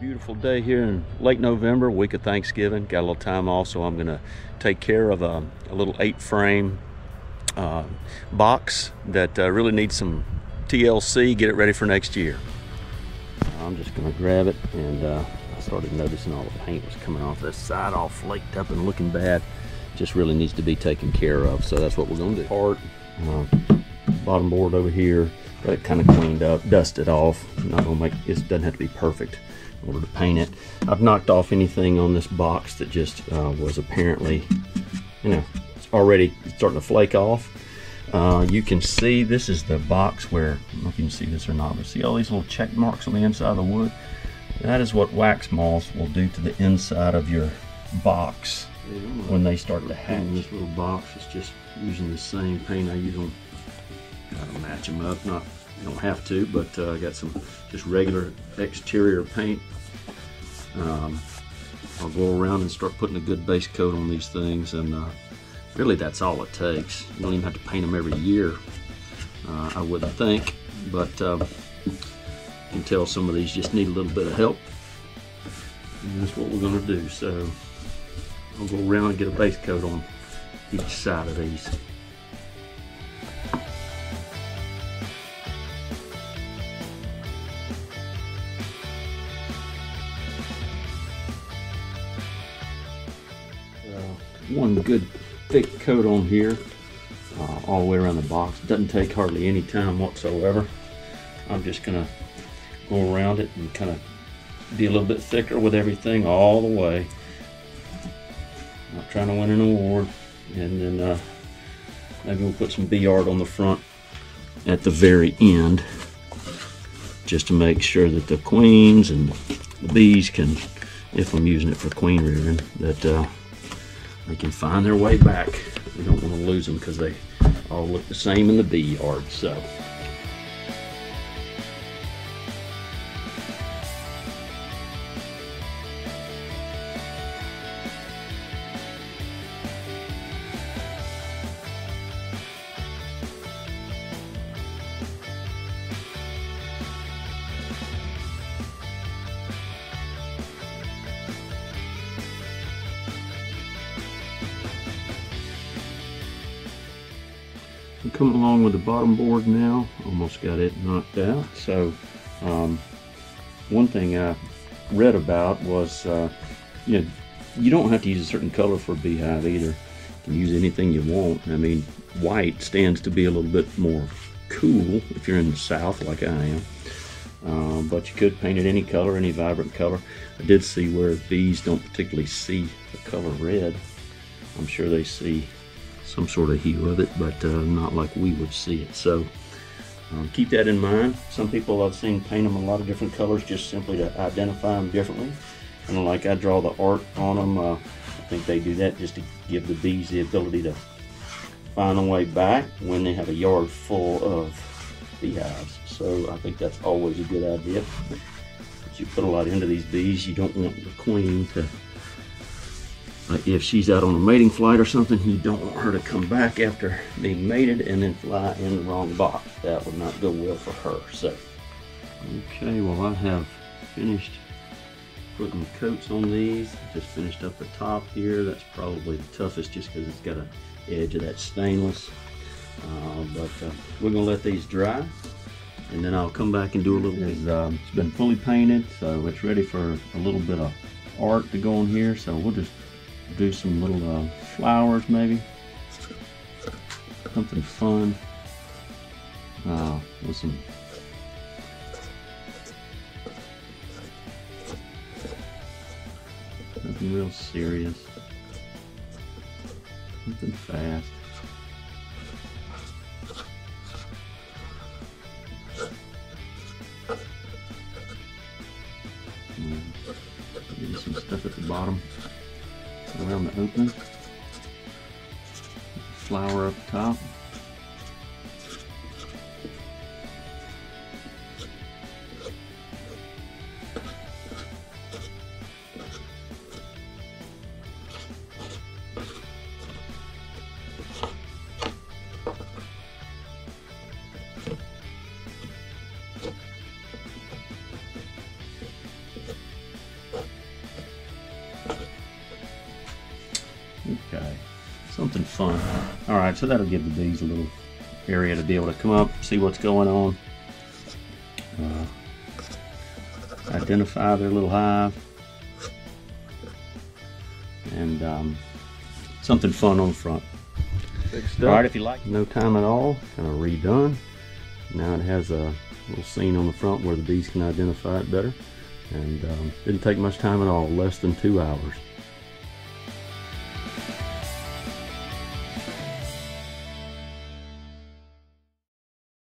beautiful day here in late November, week of Thanksgiving. Got a little time off, so I'm gonna take care of a, a little eight frame uh, box that uh, really needs some TLC, get it ready for next year. I'm just gonna grab it and uh, I started noticing all the paint was coming off this side all flaked up and looking bad. Just really needs to be taken care of. So that's what we're gonna do. Part, uh, bottom board over here, got it kind of cleaned up, dusted off. Not gonna make, it doesn't have to be perfect in order to paint it. I've knocked off anything on this box that just uh, was apparently, you know, it's already starting to flake off. Uh, you can see this is the box where, I don't know if you can see this or not, but see all these little check marks on the inside of the wood? That is what wax moths will do to the inside of your box when they start to hatch. This little box is just using the same paint I use on, gotta match them up, not, you don't have to, but uh, I got some just regular exterior paint. Um, I'll go around and start putting a good base coat on these things and uh, really that's all it takes. You don't even have to paint them every year, uh, I wouldn't think, but um, you can tell some of these just need a little bit of help. And that's what we're gonna do. So I'll go around and get a base coat on each side of these. One good thick coat on here uh, all the way around the box. Doesn't take hardly any time whatsoever. I'm just gonna go around it and kind of be a little bit thicker with everything all the way. Not trying to win an award. And then uh, maybe we'll put some bee art on the front at the very end just to make sure that the queens and the bees can, if I'm using it for queen rearing, that uh, they can find their way back. We don't want to lose them because they all look the same in the bee yard. So. I'm coming along with the bottom board now. Almost got it knocked out. So um, one thing I read about was, uh, you know, you don't have to use a certain color for a beehive either. You can use anything you want. I mean, white stands to be a little bit more cool if you're in the south like I am. Uh, but you could paint it any color, any vibrant color. I did see where bees don't particularly see the color red. I'm sure they see some sort of hue of it, but uh, not like we would see it. So um, keep that in mind. Some people I've seen paint them a lot of different colors just simply to identify them differently. And like I draw the art on them, uh, I think they do that just to give the bees the ability to find a way back when they have a yard full of beehives. So I think that's always a good idea. But you put a lot into these bees, you don't want the queen to if she's out on a mating flight or something, you don't want her to come back after being mated and then fly in the wrong box. That would not go well for her. So, okay, well I have finished putting coats on these. Just finished up the top here. That's probably the toughest just because it's got an edge of that stainless. Uh, but uh, we're gonna let these dry and then I'll come back and do a little. Um, it's been fully painted, so it's ready for a little bit of art to go on here. So we'll just do some little uh, flowers maybe. Something fun. Uh, with some nothing real serious. Something fast. Opening. Flower up top. Something fun. All right, so that'll give the bees a little area to be able to come up, see what's going on, uh, identify their little hive, and um, something fun on the front. All right, if you like, no time at all, kind of redone. Now it has a little scene on the front where the bees can identify it better. And um, didn't take much time at all, less than two hours.